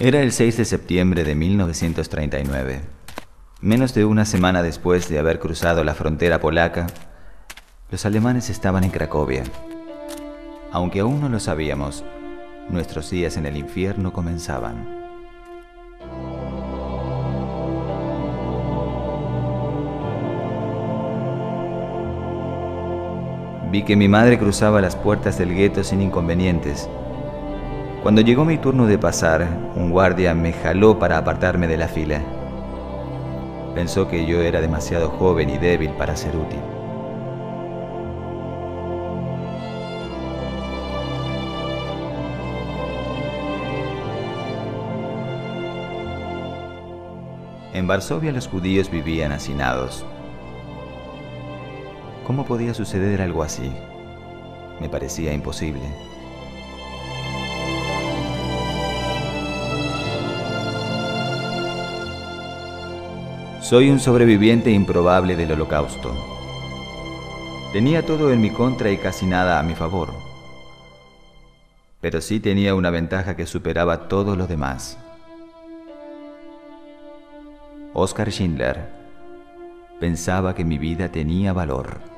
Era el 6 de septiembre de 1939. Menos de una semana después de haber cruzado la frontera polaca, los alemanes estaban en Cracovia. Aunque aún no lo sabíamos, nuestros días en el infierno comenzaban. Vi que mi madre cruzaba las puertas del gueto sin inconvenientes cuando llegó mi turno de pasar, un guardia me jaló para apartarme de la fila. Pensó que yo era demasiado joven y débil para ser útil. En Varsovia los judíos vivían hacinados. ¿Cómo podía suceder algo así? Me parecía imposible. Soy un sobreviviente improbable del holocausto. Tenía todo en mi contra y casi nada a mi favor. Pero sí tenía una ventaja que superaba todos los demás. Oscar Schindler pensaba que mi vida tenía valor.